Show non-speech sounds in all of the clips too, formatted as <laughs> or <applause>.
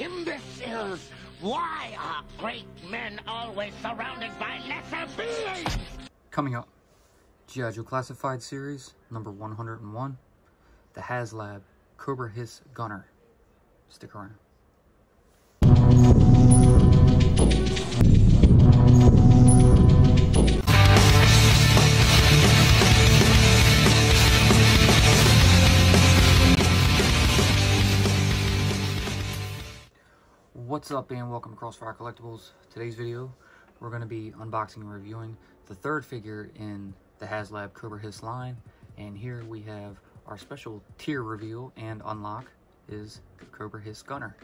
imbeciles! Why are great men always surrounded by lesser beings? Coming up, G.I. Joe Classified Series, number 101, the HasLab Cobra Hiss Gunner. Stick around. What's up and welcome to Crossfire Collectibles. Today's video, we're going to be unboxing and reviewing the third figure in the HasLab Cobra Hiss line. And here we have our special tier reveal and unlock is Cobra Hiss Gunner.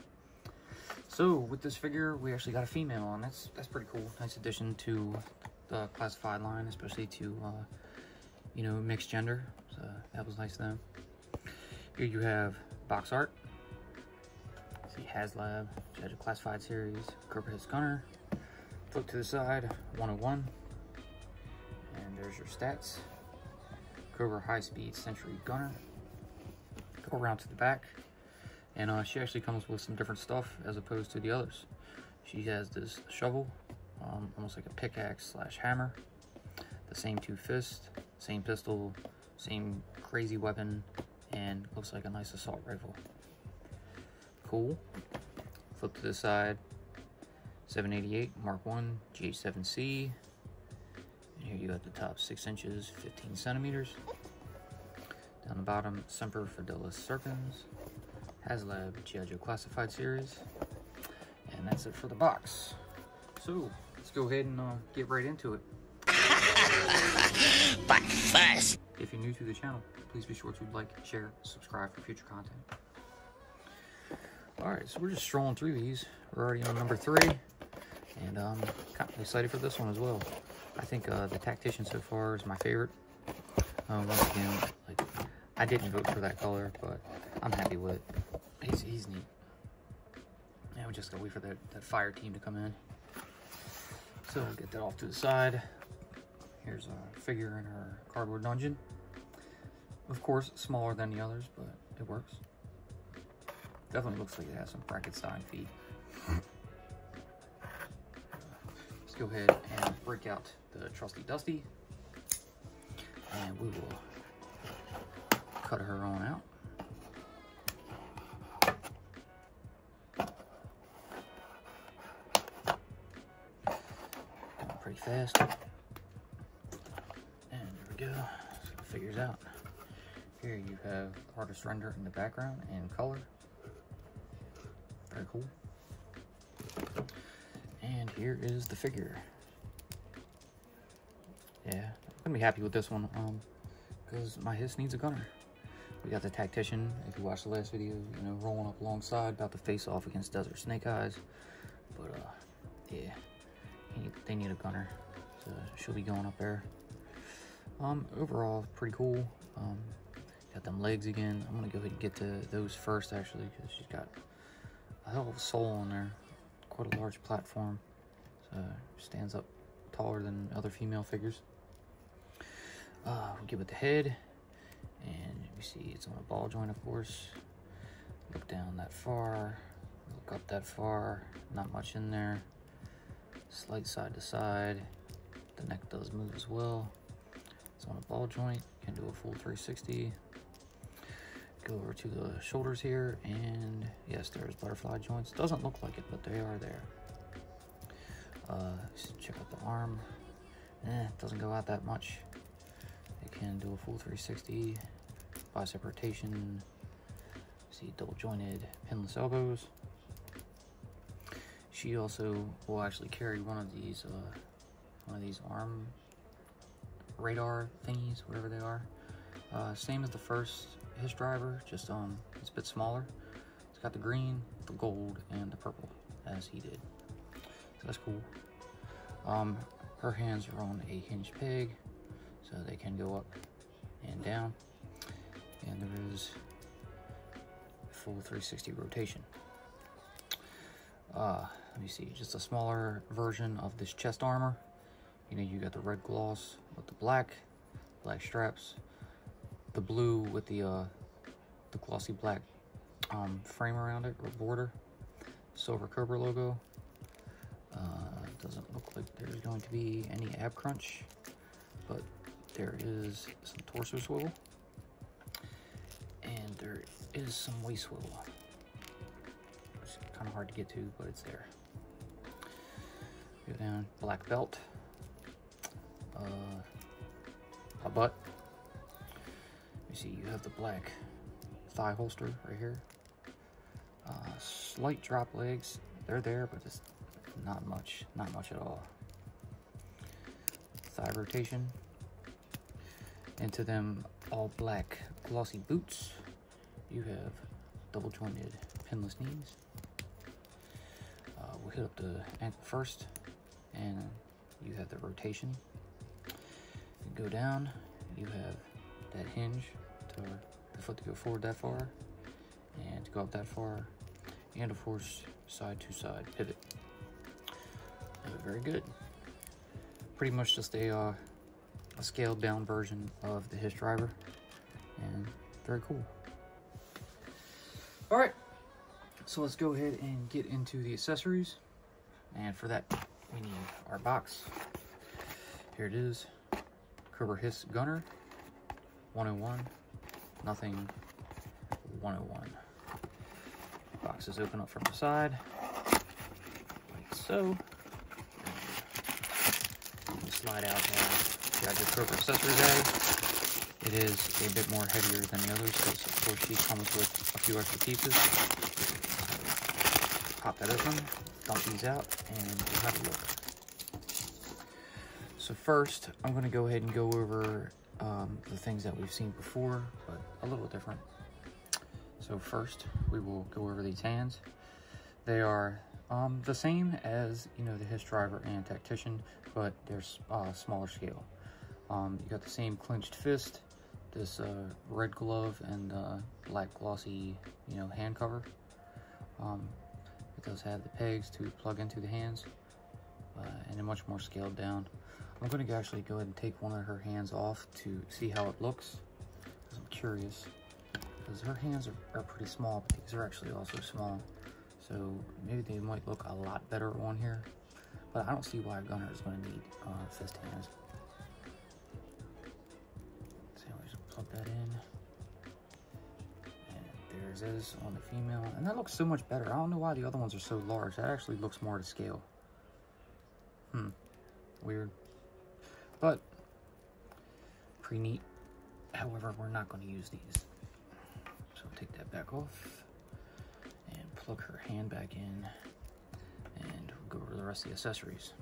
So with this figure, we actually got a female and that's that's pretty cool. Nice addition to the classified line, especially to, uh, you know, mixed gender. So that was nice of them. Here you have box art HasLab, G.I. Joe Classified Series, Hiss Gunner. Flip to the side, 101. And there's your stats. Cobra High Speed Sentry Gunner. Go around to the back. And uh, she actually comes with some different stuff as opposed to the others. She has this shovel, um, almost like a pickaxe slash hammer. The same two fists, same pistol, same crazy weapon, and looks like a nice assault rifle cool. Flip to the side, 788 Mark 1 G7C. And here you got the top 6 inches, 15 centimeters. Down the bottom, Semper Fidelis Serpens, HasLab G.I. Joe Classified Series. And that's it for the box. So, let's go ahead and uh, get right into it. <laughs> but first... If you're new to the channel, please be sure to like, share, subscribe for future content. All right, so we're just strolling through these. We're already on number three, and I'm um, kind of excited for this one as well. I think uh, the Tactician so far is my favorite. Um, once again, like I didn't vote for that color, but I'm happy with it. He's, he's neat. Now we just gotta wait for that, that fire team to come in. So we'll get that off to the side. Here's a figure in her cardboard dungeon. Of course, smaller than the others, but it works. Definitely looks like it has some Frankenstein feet. Let's go ahead and break out the trusty Dusty. And we will cut her on out. Pretty fast. And there we go. So figures out. Here you have artist render in the background and color. Very cool. And here is the figure. Yeah, I'm gonna be happy with this one, um, because my hiss needs a gunner. We got the Tactician, if you watched the last video, you know, rolling up alongside, about to face off against Desert Snake Eyes. But, uh, yeah, they need a gunner, so she'll be going up there. Um, overall, pretty cool. Um, got them legs again. I'm gonna go ahead and get to those first, actually, because she's got hell of a sole on there. Quite a large platform. So stands up taller than other female figures. Uh, we get with the head. And we see it's on a ball joint, of course. Look down that far. Look up that far. Not much in there. Slight side to side. The neck does move as well. It's on a ball joint. Can do a full 360 go over to the shoulders here and yes there's butterfly joints. Doesn't look like it but they are there. Uh, check out the arm. Eh, doesn't go out that much. It can do a full 360 bicep rotation see double jointed pinless elbows. She also will actually carry one of these uh, one of these arm radar thingies whatever they are uh, same as the first Hiss driver, just um, it's a bit smaller. It's got the green, the gold, and the purple, as he did. So that's cool. Um, her hands are on a hinge peg, so they can go up and down. And there is full 360 rotation. Uh, let me see, just a smaller version of this chest armor. You know, you got the red gloss with the black, black straps, the blue with the uh, the glossy black um, frame around it or border. silver Cobra logo. Uh, doesn't look like there's going to be any ab crunch, but there is some torso swivel. And there is some waist swivel. It's kind of hard to get to, but it's there. Go down, black belt. Uh, a butt. See, you have the black thigh holster right here. Uh, slight drop legs. They're there, but it's not much. Not much at all. Thigh rotation. Into them all black glossy boots. You have double jointed pinless knees. Uh, we'll hit up the ankle first. And you have the rotation. You go down. You have that hinge to the foot to go forward that far and to go up that far and of course side to side pivot. Very good. Pretty much just a, uh, a scaled down version of the Hiss driver and very cool. All right. So let's go ahead and get into the accessories. And for that we need our box. Here it is. Cobra Hiss Gunner 101 nothing. 101 box is open up from the side. Like so. Slide out the Cobra accessory bag. It is a bit more heavier than the others because of course she comes with a few extra pieces. Pop that open dump these out and we'll have a look. So first I'm going to go ahead and go over um, the things that we've seen before, but a little different. So first, we will go over these hands. They are um, the same as, you know, the Hiss Driver and Tactician, but they're uh, smaller scale. Um, you got the same clenched fist, this uh, red glove, and uh, black glossy, you know, hand cover. Um, it does have the pegs to plug into the hands, uh, and a much more scaled down. I'm going to actually go ahead and take one of her hands off to see how it looks. I'm curious. Because her hands are, are pretty small, but these are actually also small. So maybe they might look a lot better on here. But I don't see why a gunner is going to need uh, fist hands. So we just plug that in. And there's this on the female. And that looks so much better. I don't know why the other ones are so large. That actually looks more to scale. Hmm. Weird. Pretty neat. However, we're not going to use these. So take that back off and plug her hand back in and we'll go over the rest of the accessories.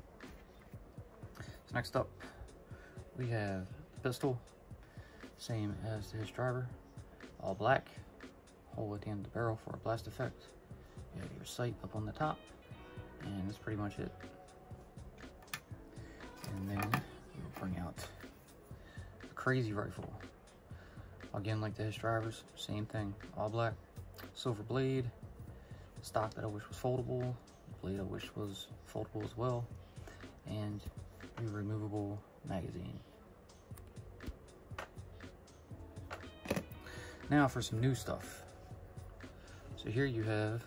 So next up, we have the pistol, same as Hiss driver, all black, hole at the end of the barrel for a blast effect. You have your sight up on the top, and that's pretty much it. Crazy rifle. Again, like the Hiss drivers, same thing, all black, silver blade, stock that I wish was foldable, blade I wish was foldable as well, and a removable magazine. Now for some new stuff. So here you have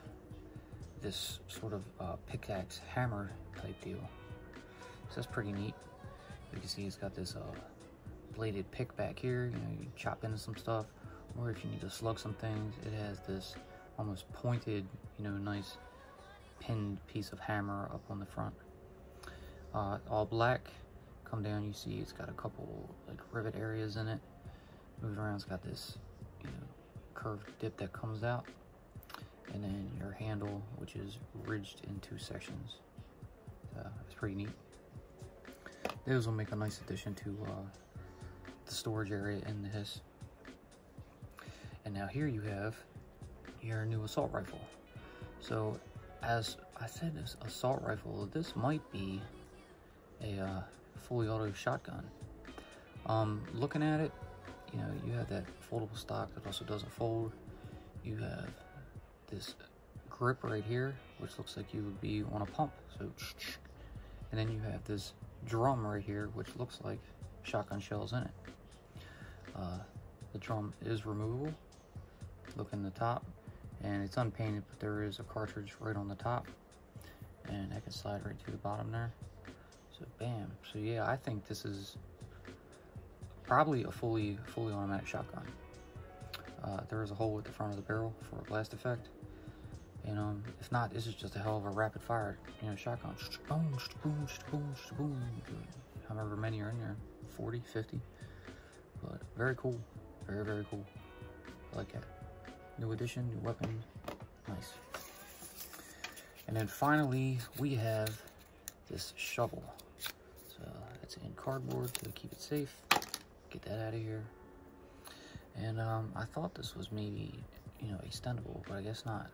this sort of uh, pickaxe hammer type deal. So that's pretty neat. You can see it's got this uh, bladed pick back here. You know, you chop into some stuff. Or if you need to slug some things, it has this almost pointed, you know, nice pinned piece of hammer up on the front. Uh, all black. Come down, you see it's got a couple like rivet areas in it. Moving around, it's got this, you know, curved dip that comes out. And then your handle, which is ridged in two sections. Uh, it's pretty neat. Those will make a nice addition to uh, the storage area in this. And now here you have your new assault rifle. So as I said, this assault rifle, this might be a uh, fully auto shotgun. Um, looking at it, you know, you have that foldable stock that also doesn't fold. You have this grip right here, which looks like you would be on a pump. So, <tsk> and then you have this drum right here, which looks like shotgun shells in it. Uh, the drum is removable. Look in the top, and it's unpainted, but there is a cartridge right on the top, and that can slide right to the bottom there. So bam. So yeah, I think this is probably a fully fully automatic shotgun. Uh, there is a hole at the front of the barrel for a blast effect. And um, if not, this is just a hell of a rapid fire, you know, shotgun. Boom, boom, boom, boom. However many are in there, 40, 50. But very cool, very, very cool. I like that. New addition, new weapon, nice. And then finally, we have this shovel. So it's in cardboard to keep it safe. Get that out of here. And um, I thought this was maybe, you know, extendable, but I guess not.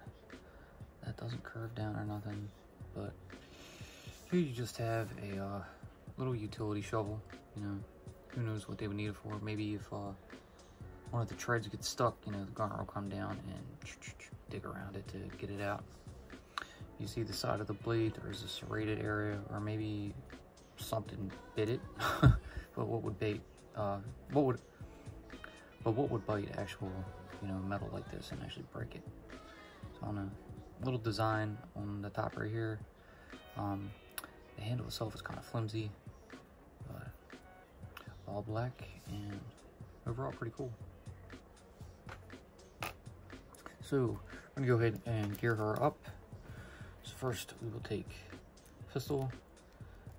That doesn't curve down or nothing, but here you just have a uh, little utility shovel, you know, who knows what they would need it for. Maybe if uh, one of the treads gets stuck, you know, the gunner will come down and <tsk> dig around it to get it out. You see the side of the blade, there's a serrated area, or maybe something bit it. <laughs> but what would bait, uh, what would, but what would bite actual, you know, metal like this and actually break it? So on a little design on the top right here, um, the handle itself is kind of flimsy, all black and overall pretty cool. So I'm gonna go ahead and gear her up. So first we will take pistol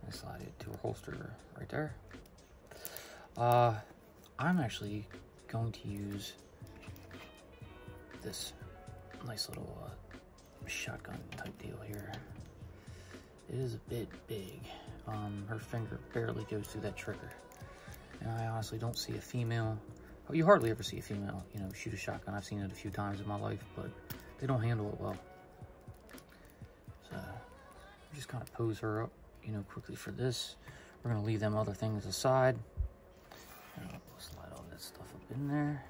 and slide it to her holster right there. Uh, I'm actually going to use this nice little uh, shotgun type deal here. It is a bit big. Um, her finger barely goes through that trigger. And I honestly don't see a female well, you hardly ever see a female, you know, shoot a shotgun. I've seen it a few times in my life, but they don't handle it well. So, we just kind of pose her up, you know, quickly for this. We're going to leave them other things aside. And I'll slide all that stuff up in there.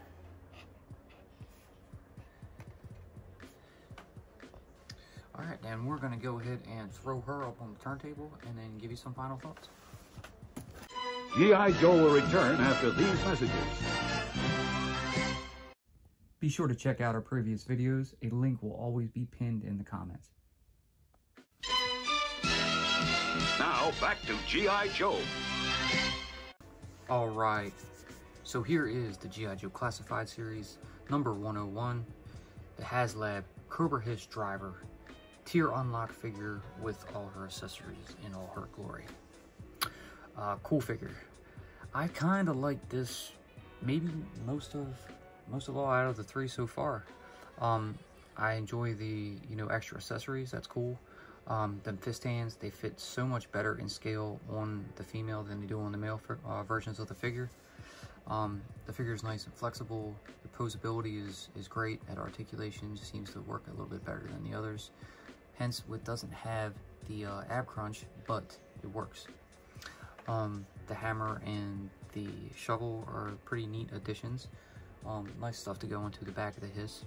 All right, then we're going to go ahead and throw her up on the turntable and then give you some final thoughts. G.I. Joe will return after these messages. Be sure to check out our previous videos. A link will always be pinned in the comments. Now, back to G.I. Joe. Alright, so here is the G.I. Joe Classified Series, number 101, the HasLab Cobra Hiss Driver, tier unlock figure with all her accessories in all her glory. Uh, cool figure. I kind of like this, maybe most of most of all out of the three so far. Um, I enjoy the, you know, extra accessories. That's cool. Um, the fist hands, they fit so much better in scale on the female than they do on the male uh, versions of the figure. Um, the figure is nice and flexible. The posability is, is great at articulation. Seems to work a little bit better than the others. Hence, it doesn't have the uh, ab crunch, but it works. Um, the hammer and the shovel are pretty neat additions. Um, nice stuff to go into the back of the Hiss.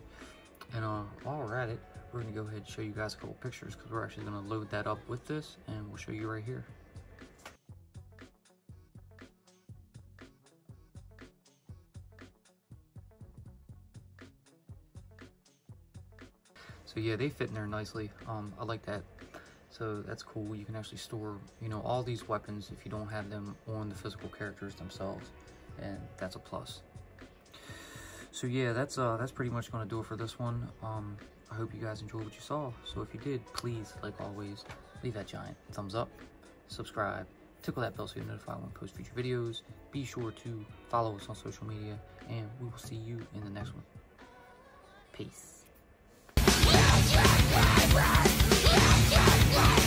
And uh, while we're at it, we're going to go ahead and show you guys a couple pictures because we're actually going to load that up with this and we'll show you right here. So yeah, they fit in there nicely. Um, I like that. So that's cool. You can actually store, you know, all these weapons if you don't have them on the physical characters themselves. And that's a plus. So yeah, that's uh, that's pretty much going to do it for this one. Um, I hope you guys enjoyed what you saw. So if you did, please, like always, leave that giant thumbs up, subscribe, tickle that bell so you're notified when we post future videos. Be sure to follow us on social media, and we will see you in the next one. Peace. Yeah.